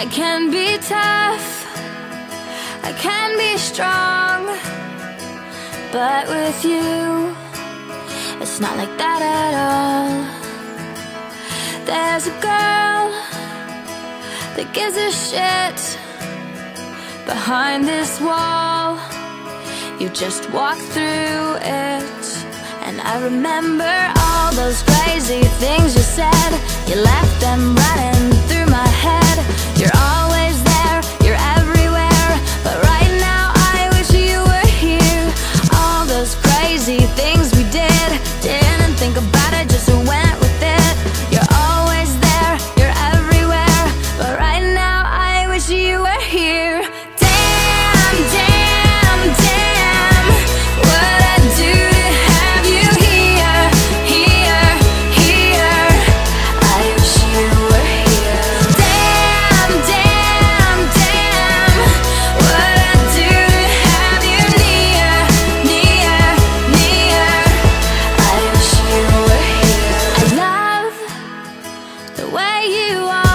I can be tough, I can be strong, but with you, it's not like that at all. There's a girl that gives a shit behind this wall. You just walk through it, and I remember all those crazy things you said. You left them running you were here. Damn, damn, damn. What I do to have you here Here, here. I wish you were here. Damn, damn, damn. What I do to have you near Near, near. I wish you were here. I love the way you are.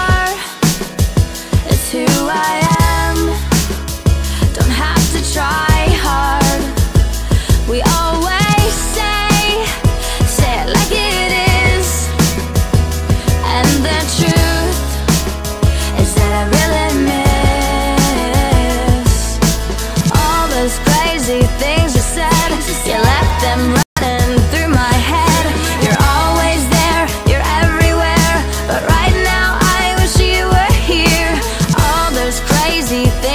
see things